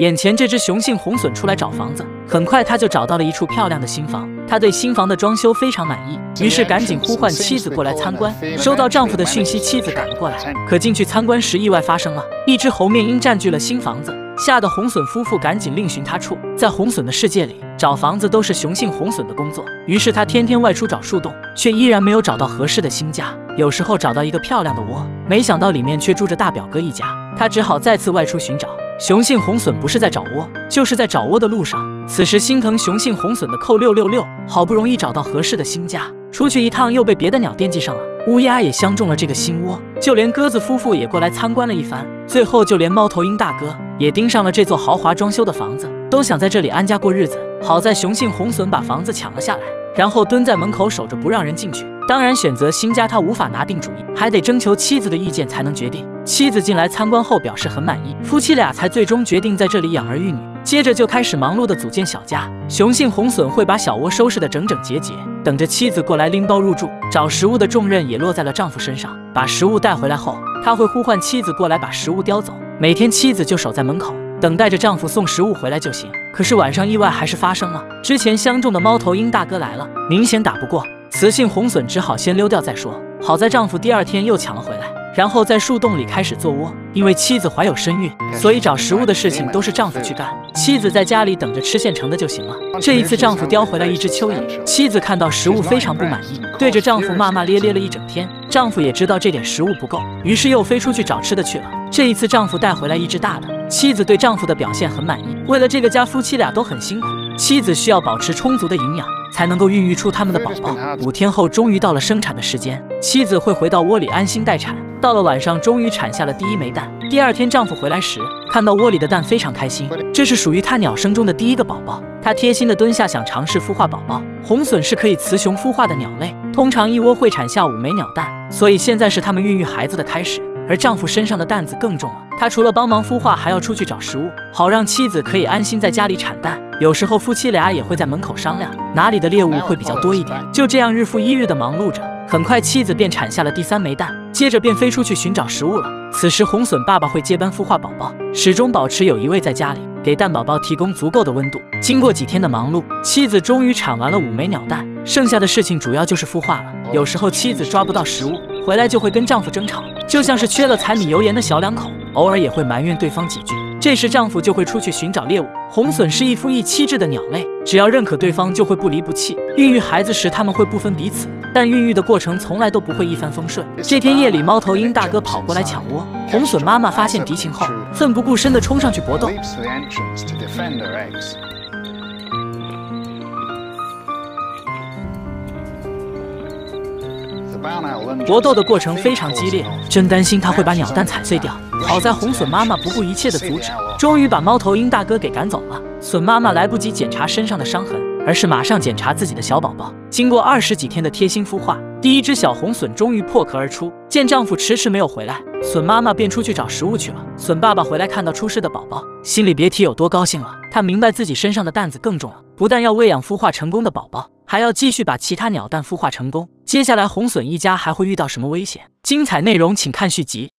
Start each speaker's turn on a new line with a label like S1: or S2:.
S1: 眼前这只雄性红隼出来找房子，很快他就找到了一处漂亮的新房。他对新房的装修非常满意，于是赶紧呼唤妻子过来参观。收到丈夫的讯息，妻子赶了过来。可进去参观时，意外发生了，一只猴面鹰占据了新房子，吓得红隼夫妇赶紧另寻他处。在红隼的世界里，找房子都是雄性红隼的工作，于是他天天外出找树洞，却依然没有找到合适的新家。有时候找到一个漂亮的窝，没想到里面却住着大表哥一家，他只好再次外出寻找。雄性红隼不是在找窝，就是在找窝的路上。此时心疼雄性红隼的扣六六六，好不容易找到合适的新家，出去一趟又被别的鸟惦记上了。乌鸦也相中了这个新窝，就连鸽子夫妇也过来参观了一番。最后就连猫头鹰大哥也盯上了这座豪华装修的房子，都想在这里安家过日子。好在雄性红隼把房子抢了下来，然后蹲在门口守着不让人进去。当然，选择新家他无法拿定主意，还得征求妻子的意见才能决定。妻子进来参观后表示很满意，夫妻俩才最终决定在这里养儿育女。接着就开始忙碌的组建小家。雄性红隼会把小窝收拾得整整洁洁，等着妻子过来拎包入住。找食物的重任也落在了丈夫身上。把食物带回来后，他会呼唤妻子过来把食物叼走。每天妻子就守在门口，等待着丈夫送食物回来就行。可是晚上意外还是发生了，之前相中的猫头鹰大哥来了，明显打不过。雌性红隼只好先溜掉再说。好在丈夫第二天又抢了回来，然后在树洞里开始做窝。因为妻子怀有身孕，所以找食物的事情都是丈夫去干，妻子在家里等着吃现成的就行了。这一次丈夫叼回来一只蚯蚓，妻子看到食物非常不满意，对着丈夫骂骂咧咧了一整天。丈夫也知道这点食物不够，于是又飞出去找吃的去了。这一次丈夫带回来一只大的，妻子对丈夫的表现很满意。为了这个家，夫妻俩都很辛苦，妻子需要保持充足的营养。才能够孕育出他们的宝宝。五天后，终于到了生产的时间，妻子会回到窝里安心待产。到了晚上，终于产下了第一枚蛋。第二天，丈夫回来时，看到窝里的蛋，非常开心，这是属于他鸟生中的第一个宝宝。他贴心的蹲下，想尝试孵化宝宝。红隼是可以雌雄孵化的鸟类，通常一窝会产下五枚鸟蛋，所以现在是他们孕育孩子的开始。而丈夫身上的担子更重了，他除了帮忙孵化，还要出去找食物，好让妻子可以安心在家里产蛋。有时候夫妻俩也会在门口商量，哪里的猎物会比较多一点。就这样日复一日的忙碌着，很快妻子便产下了第三枚蛋，接着便飞出去寻找食物了。此时红隼爸爸会接班孵化宝宝，始终保持有一位在家里，给蛋宝宝提供足够的温度。经过几天的忙碌，妻子终于产完了五枚鸟蛋，剩下的事情主要就是孵化了。有时候妻子抓不到食物。回来就会跟丈夫争吵，就像是缺了柴米油盐的小两口，偶尔也会埋怨对方几句。这时丈夫就会出去寻找猎物。红隼是一夫一妻制的鸟类，只要认可对方，就会不离不弃。孕育孩子时他们会不分彼此，但孕育的过程从来都不会一帆风顺。这天夜里，猫头鹰大哥跑过来抢窝，红隼妈妈发现敌情后，奋不顾身地冲上去搏斗。搏斗的过程非常激烈，真担心他会把鸟蛋踩碎掉。好在红隼妈妈不顾一切的阻止，终于把猫头鹰大哥给赶走了。隼妈妈来不及检查身上的伤痕，而是马上检查自己的小宝宝。经过二十几天的贴心孵化，第一只小红隼终于破壳而出。见丈夫迟迟没有回来，隼妈妈便出去找食物去了。隼爸爸回来看到出世的宝宝，心里别提有多高兴了。他明白自己身上的担子更重了，不但要喂养孵化成功的宝宝。还要继续把其他鸟蛋孵化成功。接下来红隼一家还会遇到什么危险？精彩内容请看续集。